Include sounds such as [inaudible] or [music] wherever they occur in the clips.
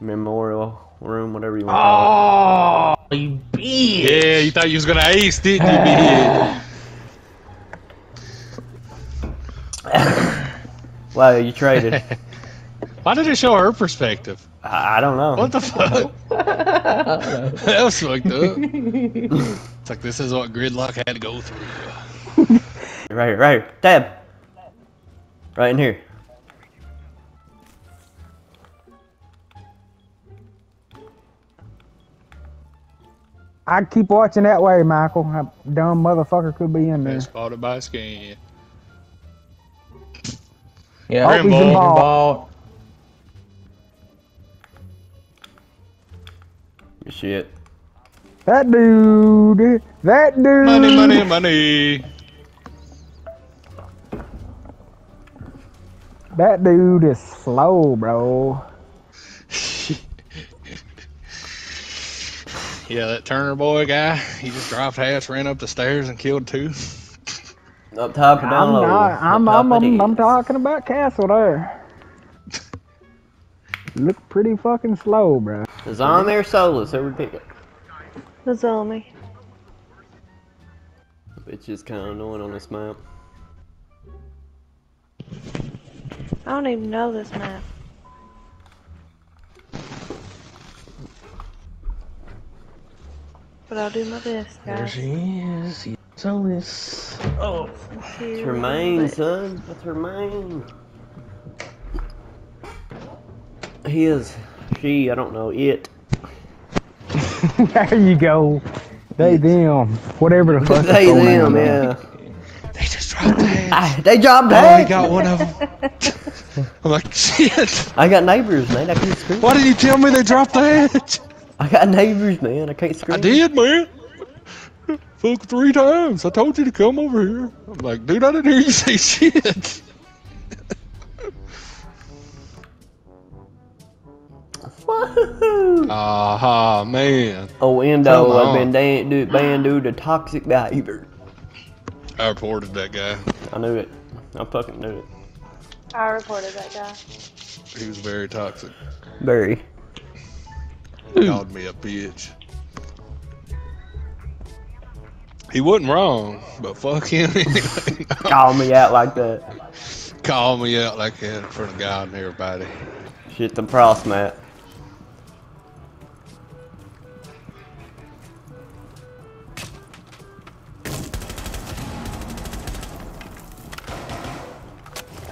memorial room, whatever you want to call it. Oh, you bitch! Yeah, you thought you was gonna ace, didn't you, bitch? [laughs] it. Wow, you traded. [laughs] Why did it show her perspective? I, I don't know. What the fuck? [laughs] that was fucked up. It's like this is what gridlock had to go through. Right here, right here. Tab. Right in here. I keep watching that way, Michael. That dumb motherfucker could be in there. Been spotted by a scan. Yeah, Oh, he's Green in ball. ball. Good Shit. That dude. That dude. Money, money, money. That dude is slow, bro. Yeah, that Turner boy guy, he just dropped hats, ran up the stairs, and killed two. Up top or down I'm low? not. I'm. top I'm. I'm, I'm talking about Castle there. Look pretty fucking slow, bro. The zombie or soulless? Who would pick it? The zombie. It's just kind of annoying on this map. I don't even know this map. But I'll do my best, There she is. So this. Oh. It's her main, son. That's her main. He is, she, I don't know, it. [laughs] there you go. They them. Whatever the fuck. they, them, on. yeah. They just dropped hats. Ah, they dropped Oh, I that. got one of them. [laughs] I'm like, shit. I got neighbors, man. I can't scream. Why did you tell me they dropped the hats? I got neighbors, man. I can't scream. I did, man. Fuck three times. I told you to come over here. I'm like, dude, I didn't hear you say shit. Woohoo! Ah, man. Oh, Endo, Come I've been on. dan- do- banned due to toxic behavior. I reported that guy. I knew it. I fucking knew it. I reported that guy. He was very toxic. Barry. Called me a bitch. He wasn't wrong, but fuck him [laughs] anyway. Call me out like that. Call me out like that in front of God and everybody. Shit, the prost mat.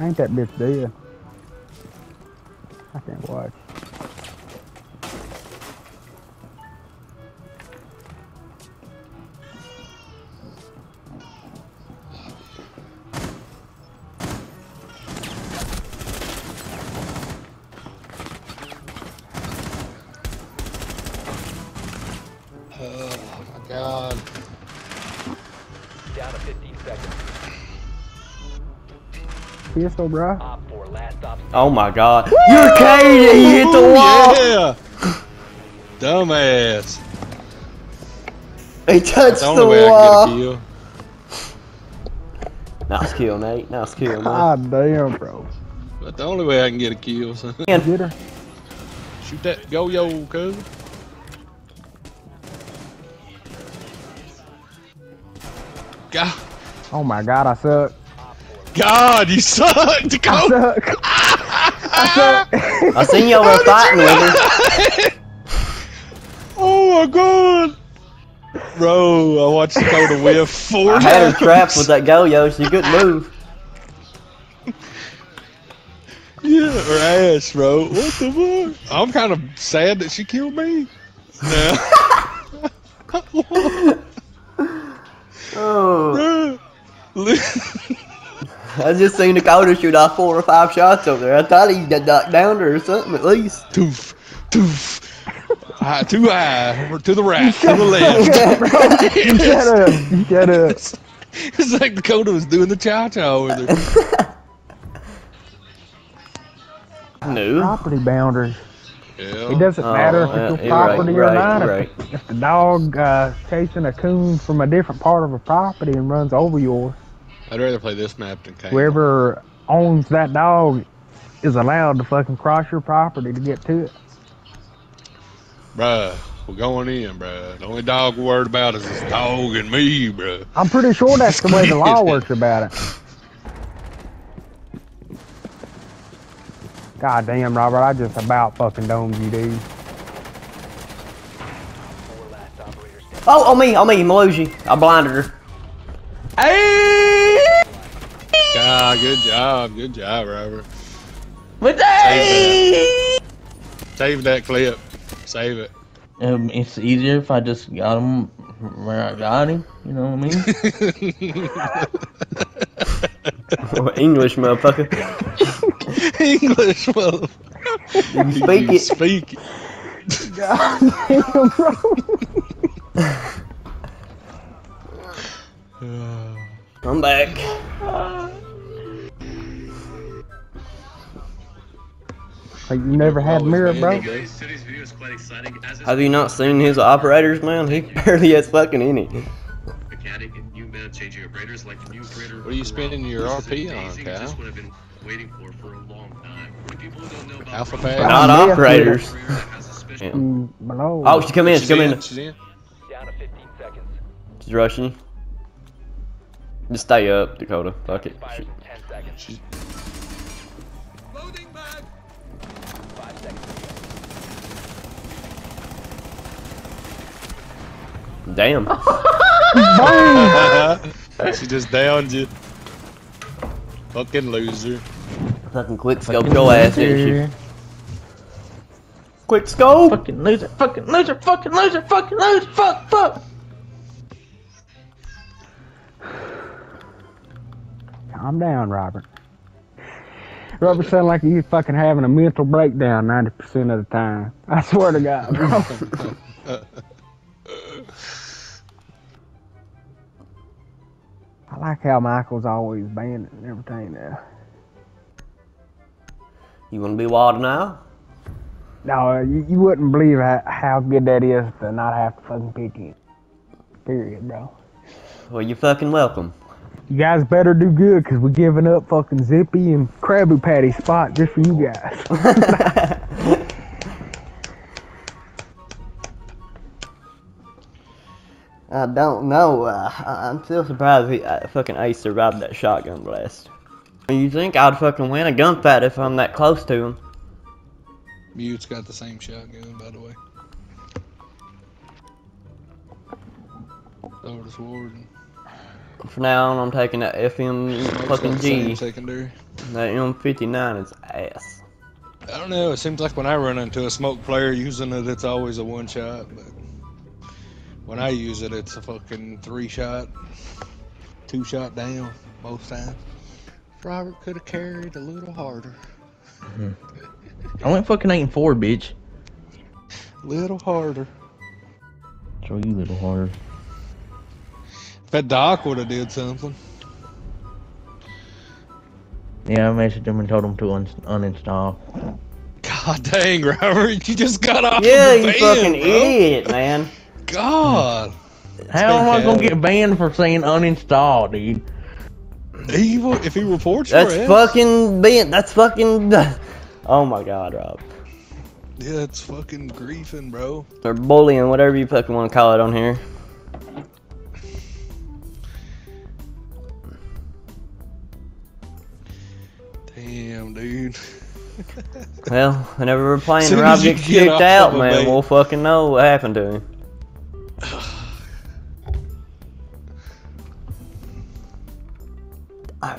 Ain't that bitch dead? I can't watch. Pistol, bro. Op 4, last stop. Oh my god. You're Katie! He hit the wall! Yeah! Dumbass. He touched That's the the, only way I wall! can get a kill. Nice kill, Nate. Nice kill, man. God damn, bro. But the only way I can get a kill, son. [laughs] Get her. Shoot that Goyo, cuz. God, Oh my god, I suck. God, you suck, I Dakota. suck. I suck. I seen [laughs] you over there fighting with her. Oh my God. Bro, I watched Dakota whiff [laughs] four I had her times. trapped with that Goyo. She couldn't move. Yeah, her ass, bro. What the fuck? I'm kind of sad that she killed me. [laughs] No. Oh. Bro. I just seen Dakota shoot off four or five shots over there. I thought he got knocked down or something at least. Toof, toof. High, too high, to the right, to the left. [laughs] You shut up. You shut up. It's like Dakota was doing the cha cha with her. [laughs] No. Property boundaries. Yeah. It doesn't matter if Oh, it's yeah, your you're right, property or right, not. you're If, the- if the dog uh, chasing a coon from a different part of a property and runs over yours, I'd rather play this map than Kane. whoever owns that dog is allowed to fucking cross your property to get to it. Bruh, we're going in, bruh. The only dog we're worried about is this dog and me, bruh. I'm pretty sure that's the way the law [laughs] works about it. God damn, Robert, I just about fucking domed you, dude. Four last operators standing. Oh, on me, on me, Melusi. I blinded her. Hey! God, good job, good job, Robert. But Save that clip. Save it. um, it's easier if I just got him where I got him. You know what I mean? [laughs] English, motherfucker. [laughs] English, mother. You speak it. Speak it. God damn, bro. I'm back. [sighs] Like you never had a mirror, bro. Today's video is quite exciting as is Have you not seen his operators, man? He [laughs] barely has fucking any. mechanic and new man changing operators like new operator. What are you spending your RP on, amazing, Cal? Just what I've been waiting for for a long time. People don't know about Alpha Operator, pad. Not operators. operator that has a special Yeah. Mm. Oh, she come in, she come in. She's in. Down to 15 seconds. She's rushing. Just stay up, Dakota. Fuck it. Expires Damn. [laughs] she just downed you. Fucking loser. fucking quick scope your ass, didn't Yeah. she? Quick scope! fucking loser, fucking loser, fucking loser, fucking loser, fuck, fuck. Calm down, Robert. Robert sound like you fucking having a mental breakdown 90% of the time. I swear to God, bro. [laughs] [laughs] I like how Michael's always banned and everything now. You wanna be wild now? No, you, you wouldn't believe how, how good that is to not have to fucking pick him. Period, bro. Well, you're fucking welcome. You guys better do good because we're giving up fucking Zippy and Krabby Patty spot just for you guys. [laughs] [laughs] I don't know. Uh, I- I'm still surprised he uh, fucking Ace survived that shotgun blast. You think I'd fucking win a gunfight if I'm that close to him? Mute's got the same shotgun, by the way. Over to Warden. For now on, I'm taking that FM fucking G. Secondary. That M59 is ass. I don't know. It seems like when I run into a smoke player using it, it's always a one shot. But when I use it, it's a fucking three shot, two shot down most times. Robert could have carried a little harder. Mm-hmm. I went fucking eight and four, bitch. Little harder. Show you little harder. If that doc would have did something. Yeah, I messaged him and told him to un- uninstall. God dang, Robert, you just got off. Yeah, of the you ban, fucking bro. idiot, man. God. How am I gonna get banned for saying uninstall, dude? He, will- if he reports your That's ass, fucking being. That's fucking. Oh my god, Rob. Yeah, it's fucking griefing, bro. Or bullying, whatever you fucking want to call it on here. Damn, dude. [laughs] Well, whenever we're playing, Rob gets kicked out, man. bait. We'll fucking know what happened to him.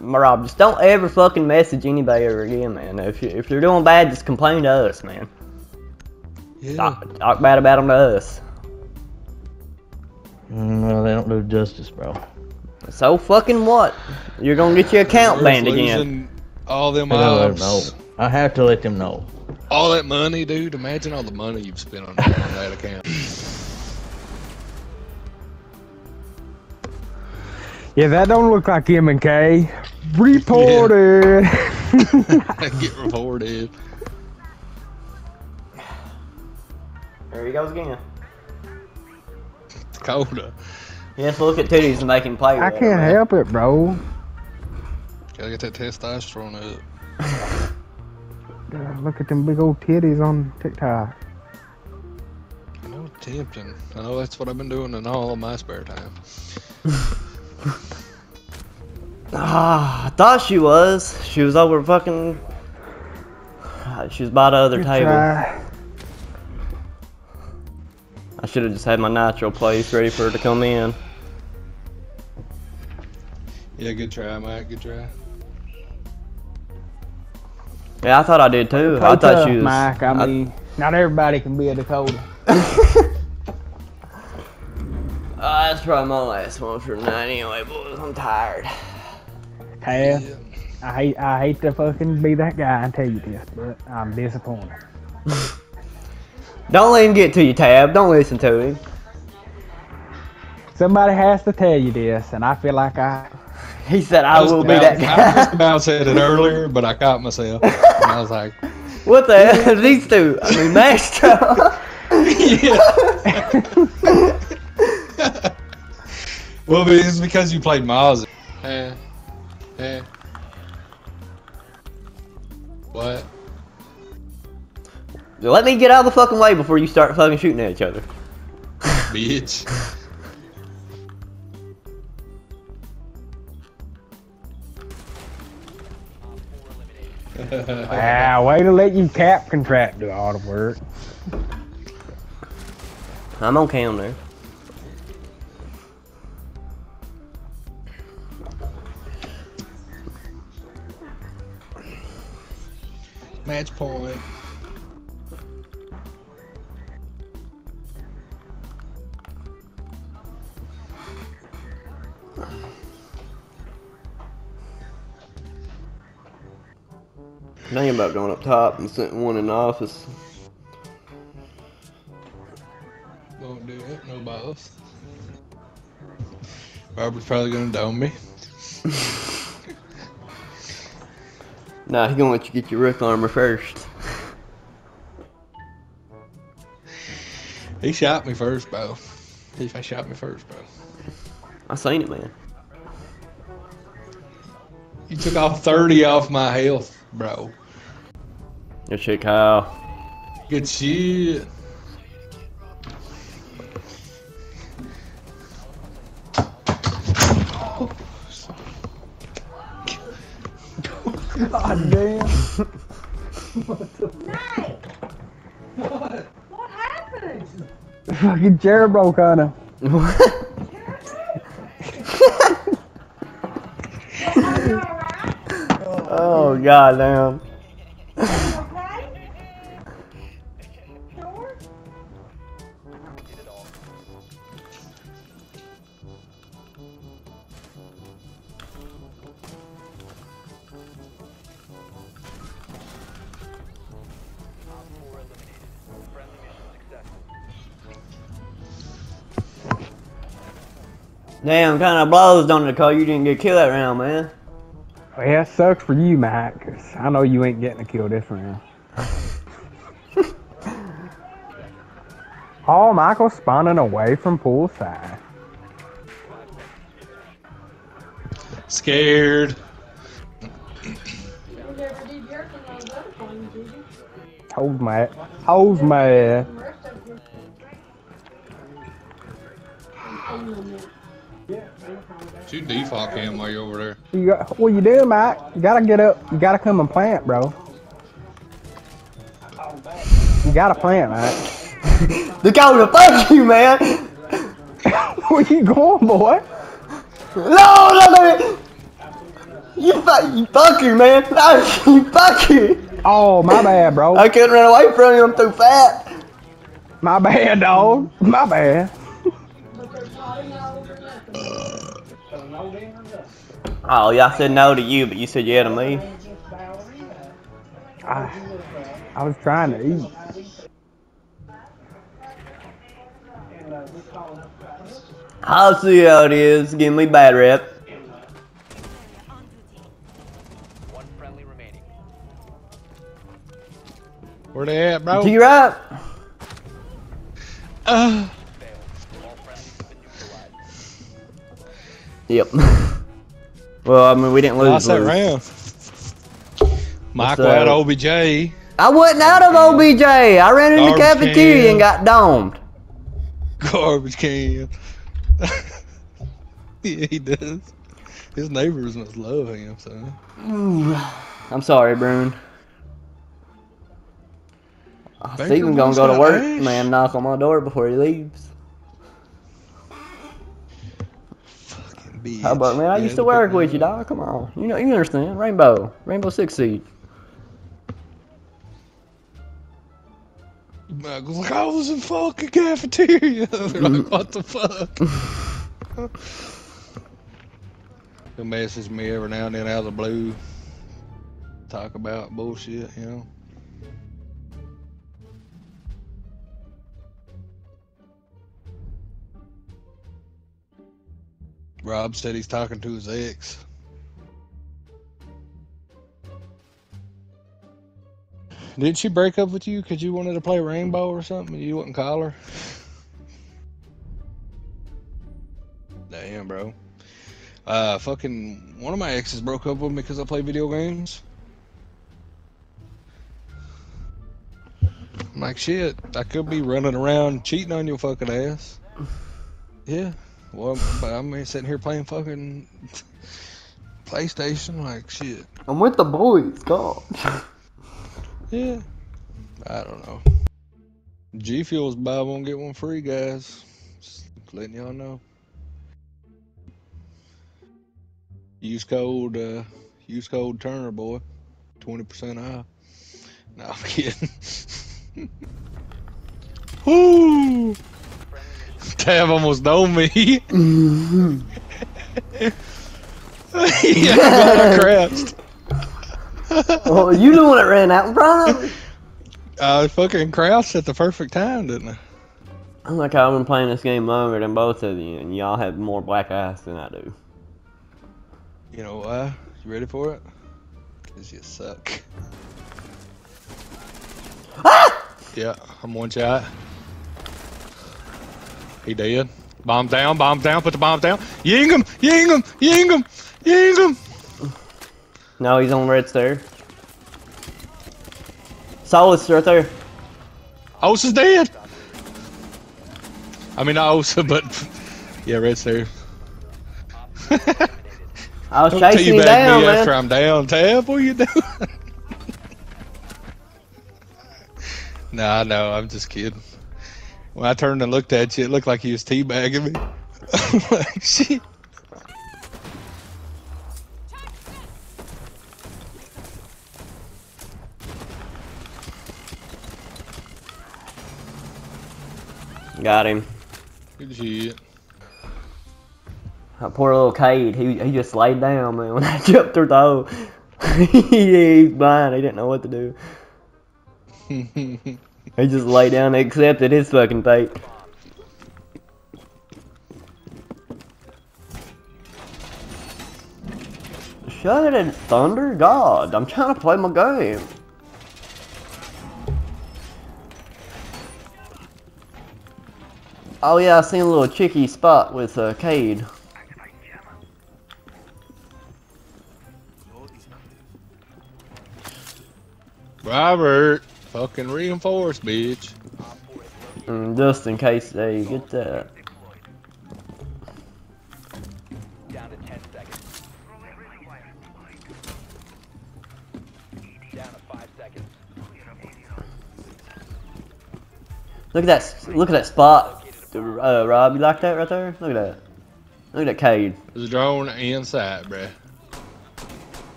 Rob, just don't ever fucking message anybody ever again, man. If you if you're doing bad, just complain to us, man. Yeah. Talk, talk bad about them to us. Mm, Well, they don't do justice, bro. So fucking what? You're gonna get your account banned again. All them I gotta know. I have to let them know. All that money, dude. Imagine all the money you've spent on, on that account. Yeah, that don't look like M and K. Reported. [laughs] Get reported. There he goes again. It's Dakota. Yes, look at titties and make him play. I with it, can't man. help it, bro. Gotta get that testosterone up. Uh, Look at them big old titties on TikTok. tempting. I know that's what I've been doing in all of my spare time. [laughs] Ah, I thought she was. She was over fucking. She was by the other Good table. try. I should have just had my natural place ready for her to come in. Yeah, good try, Mike. Good try. Yeah, I thought I did too. Play I thought tough, she was. Mike. I mean, not everybody can be a Dakota. Uh, [laughs] [laughs] that's probably my last one for tonight anyway, boys. I'm tired. Tab, I hate I hate to fucking be that guy and tell you this, but I'm disappointed. Don't let him get to you, Tab. Don't listen to him. Somebody has to tell you this, and I feel like I He said I was will be about- that I was just guy. about said it earlier, but I caught myself. And I was like, what the hell [laughs] these two? I mean, [laughs] Maestro. [laughs] well, it's because you played Miles. Eh, eh. What? Let me get out of the fucking way before you start fucking shooting at each other. [laughs] Bitch. ah way to let you cap contract do all the work. I'm on cam there. Match point. Thinking about going up top and sitting one in the office. Won't do it. No balls. Robert's probably gonna dome me. [laughs] Nah, he gonna let you get your rook armor first. He shot me first, bro. He shot me first, bro. I seen it, man. You took off 30 off my health, bro. Good shit, Kyle. Good shit. God damn. What the? What? What happened? Fucking chair broke on him. [laughs] oh god damn. [laughs] Damn, kind of blows don't it call you didn't get killed that round, man. Well, yeah, it sucks for you, Mac, 'cause I know you ain't getting a kill this round. [laughs] oh, Michael's spawning away from poolside. Scared. You never did your thing on those other phones, did you? Hold my, hold my. Shoot default cam while you're over there. You got, what you doing, Mike? You gotta get up. You gotta come and plant, bro. You gotta plant, Mike. Dakota, fuck you, man! [laughs] Where you going, boy? No, no, no! You fuck, you fucker, man! [laughs] No, you fucker! Oh, my bad, bro. I couldn't run away from you, I'm too fat! My bad, dog. My bad. Oh, yeah, I said no to you, but you said yeah to me. I, I was trying to eat. I'll see how it is. Give me bad rep. One friendly remaining. Where they at, bro? To your right. Uh, Failed. All friendlies have been neutralized. Yep. [laughs] well, I mean, we didn't lose. lost that lose. round. Michael up? had OBJ. I wasn't out of OBJ. I ran in the cafeteria can. and got domed. garbage can. [laughs] yeah, he does. His neighbors must love him, son. Ooh. I'm sorry, Brune. Baker Steven gonna go to work, ash. man. Knock on my door before he leaves. Bitch. How about man? I Yeah, used to work with you, dog. Come on, you know you understand. Rainbow, Rainbow Six Siege. Michael's like, I was in fucking cafeteria. They're [laughs] like, what the fuck? [laughs] He'll message me every now and then out of the blue. Talk about bullshit, you know. Rob said he's talking to his ex. Didn't she break up with you because you wanted to play Rainbow or something and you wouldn't call her? Damn, bro. Uh, fucking one of my exes broke up with me because I play video games. I'm like, shit, I could be running around cheating on your fucking ass. Yeah. Well, but I'm sitting here playing fucking PlayStation. Like, shit. I'm with the boys, God. Yeah. I don't know. G Fuel's buy one get one free, guys. Just letting y'all know. Use code uh use code Turner boy. Twenty percent off. No, I'm kidding. [laughs] Woo! Tab almost known me. yeah, I crashed. oh, you the one that ran out front. I fucking crouched at the perfect time, didn't I? I'm like I've been playing this game longer than both of you, and y'all have more black eyes than I do. You know why? You ready for it? Cause you suck. Ah! Yeah, I'm one shot. He dead. Bomb down, bomb down, put the bomb down. Ying him, ying him, ying him, ying him. No, he's on red stair. Solid's right there. Osa's dead. I mean, not Osa, [laughs] but yeah, red stairs. [laughs] I was Don't chasing teabag down, me man. after I'm down. Tab, what you doing? [laughs] nah, no, I'm just kidding. When I turned and looked at you, it looked like he was teabagging me. [laughs] Like, shit. Got him. Good shit. That poor little Cade, he, he just laid down, man, [laughs] when I jumped through the hole. [laughs] he, he's blind, he didn't know what to do. He just lay down and accepted his fucking fate. Shut it, Thunder! God, I'm trying to play my game. Oh yeah, I seen a little chicky spot with uh, Cade. Robert, fucking reinforce, bitch. Mm, just in case they get that. Down to 10 seconds. Down to 5 seconds. Look at that! Look at that spot, uh, Rob. You like that right there? Look at that. Look at that Cade. There's a drone inside, bruh.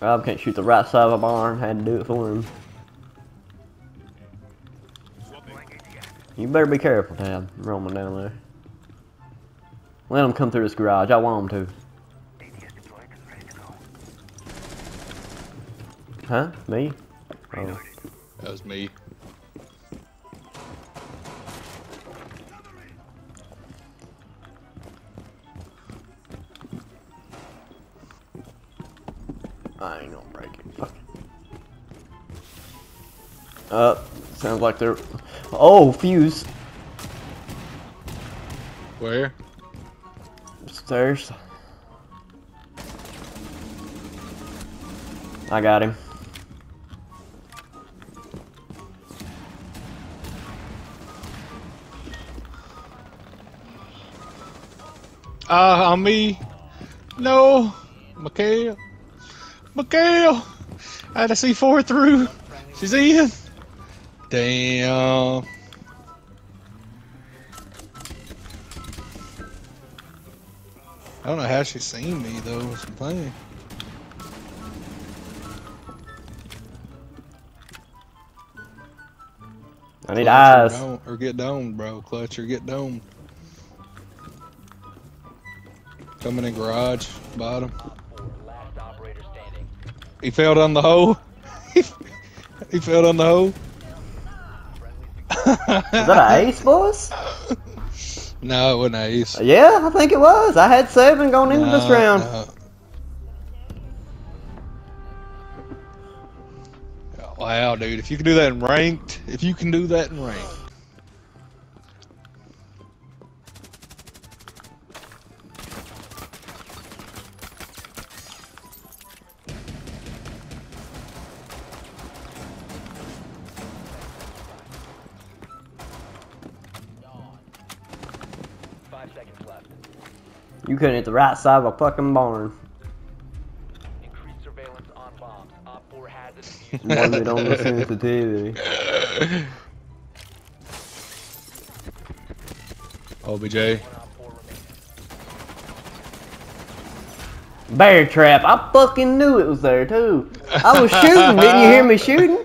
Rob can't shoot the right side of a barn. Had to do it for him. You better be careful, Tab. Roaming down there. Let him come through this garage. I want him to. Huh? Me? Oh. That was me. I ain't gonna break it. Fuck it. Uh, sounds like they're. Oh, Fuze. Where? Stairs. I got him. Uh, on me. No. Mikhail. Mikhail. I had to see four through. She's in. Damn. I don't know how she's seen me though. Plan? I need Clutch eyes. don't- Or get domed, bro. Clutch or get domed. Coming in garage, bottom. Op 4, last operator standing. He fell down the hole. [laughs] he fell down the hole. Is that an ace, boys? [laughs] No, it wasn't ace. Yeah, I think it was. I had seven going into this round. no. Wow, dude! If you can do that in ranked, if you can do that in ranked, You couldn't hit the right side of a fucking barn. Increased surveillance on bombs. Op 4 has it. Blame it on the sensitivity. OBJ. One Op 4 remaining. Bear trap. I fucking knew it was there too. I was shooting. Didn't you hear me shooting?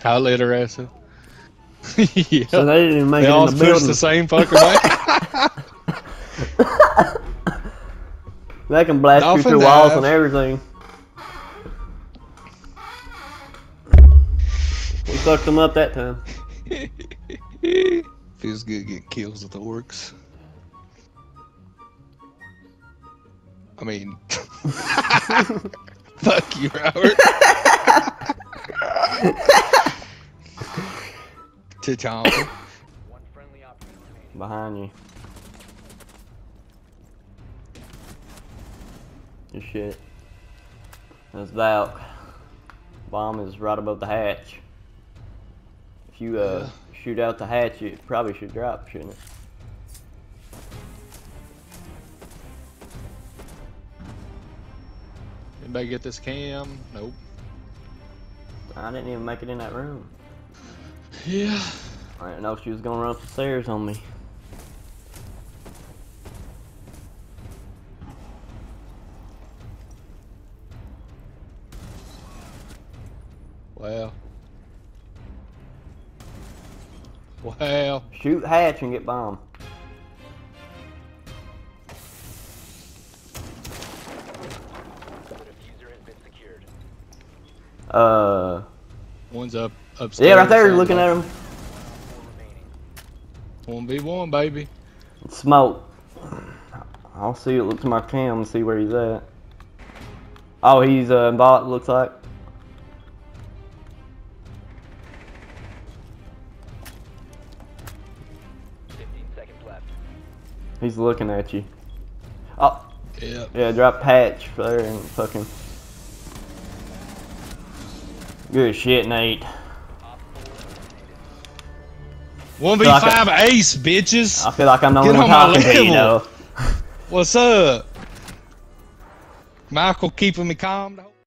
How interesting. [laughs] yeah. So they didn't even make they it all in the pushed building. the same fucking way. [laughs] [laughs] They can blast you Dolphin through walls and everything. We fucked them up that time. [laughs] Feels good getting kills with the orcs. I mean, [laughs] fuck you, Robert. T'Challa. One friendly operator remaining. Behind you. Good shit. That's Valk. Bomb is right above the hatch. If you uh shoot out the hatch, it probably should drop, shouldn't it? Anybody get this cam? Nope. I didn't even make it in that room. Yeah. I didn't know she was gonna run up the stairs on me. Wow. Wow. Shoot hatch and get bomb. The defuser has been secured. Uh, One's up upstairs. yeah, right there, looking at him. One v one, baby. Smoke. I'll see it. Look to my cam and see where he's at. Oh, he's uh, bot. Looks like. He's looking at you. Oh, Yeah. yeah. Drop patch there and fucking. Good shit, Nate. One v five ace, bitches. I feel like I'm the Get only on talking to you. What's up? Michael keeping me calm.